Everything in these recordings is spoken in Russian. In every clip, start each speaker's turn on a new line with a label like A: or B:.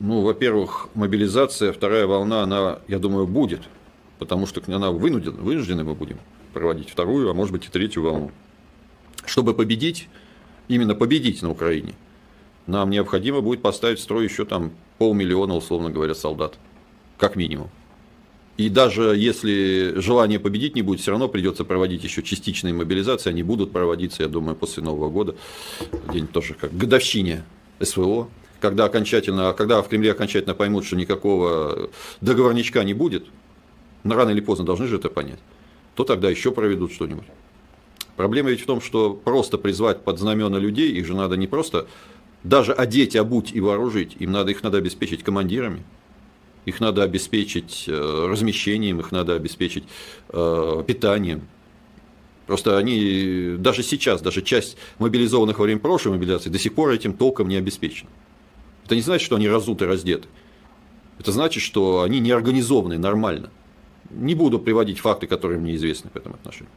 A: Ну, во-первых, мобилизация, вторая волна, она, я думаю, будет, потому что она вынуждена, вынуждены мы будем проводить вторую, а может быть и третью волну. Чтобы победить, именно победить на Украине, нам необходимо будет поставить в строй еще там полмиллиона, условно говоря, солдат, как минимум. И даже если желание победить не будет, все равно придется проводить еще частичные мобилизации. Они будут проводиться, я думаю, после Нового года. День тоже как годовщине СВО. Когда, окончательно, когда в Кремле окончательно поймут, что никакого договорничка не будет, но рано или поздно должны же это понять, то тогда еще проведут что-нибудь. Проблема ведь в том, что просто призвать под знамена людей, их же надо не просто даже одеть, обуть и вооружить, им надо, их надо обеспечить командирами, их надо обеспечить э, размещением, их надо обеспечить э, питанием. Просто они даже сейчас, даже часть мобилизованных во время прошлой мобилизации до сих пор этим толком не обеспечена. Это не значит, что они разуты, раздеты. Это значит, что они не организованы нормально. Не буду приводить факты, которые мне известны в этом отношении.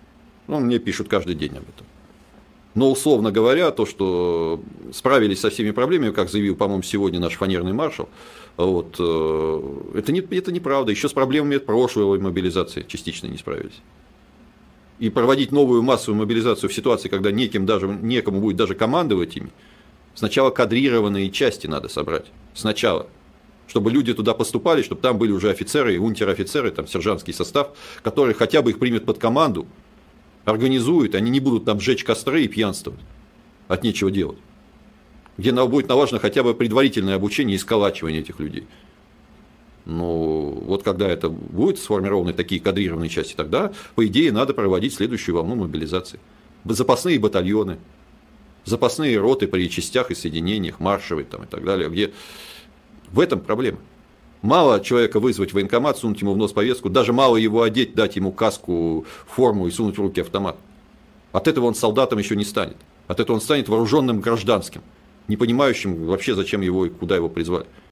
A: Ну, мне пишут каждый день об этом. Но, условно говоря, то, что справились со всеми проблемами, как заявил, по-моему, сегодня наш фанерный маршал, вот, э, это, не, это неправда. Еще с проблемами прошлой мобилизации частично не справились. И проводить новую массовую мобилизацию в ситуации, когда неким даже, некому будет даже командовать ими, сначала кадрированные части надо собрать. Сначала. Чтобы люди туда поступали, чтобы там были уже офицеры и унтер-офицеры, там сержантский состав, который хотя бы их примет под команду, организуют, они не будут там сжечь костры и пьянствовать. От нечего делать где будет налажено хотя бы предварительное обучение и сколачивание этих людей. Ну, вот когда это будет сформированы такие кадрированные части, тогда, по идее, надо проводить следующую волну мобилизации. Запасные батальоны, запасные роты при частях и соединениях, маршевые там и так далее, где в этом проблема. Мало человека вызвать в военкомат, сунуть ему в нос повестку, даже мало его одеть, дать ему каску, форму и сунуть в руки автомат. От этого он солдатом еще не станет. От этого он станет вооруженным гражданским не понимающим вообще, зачем его и куда его призвали.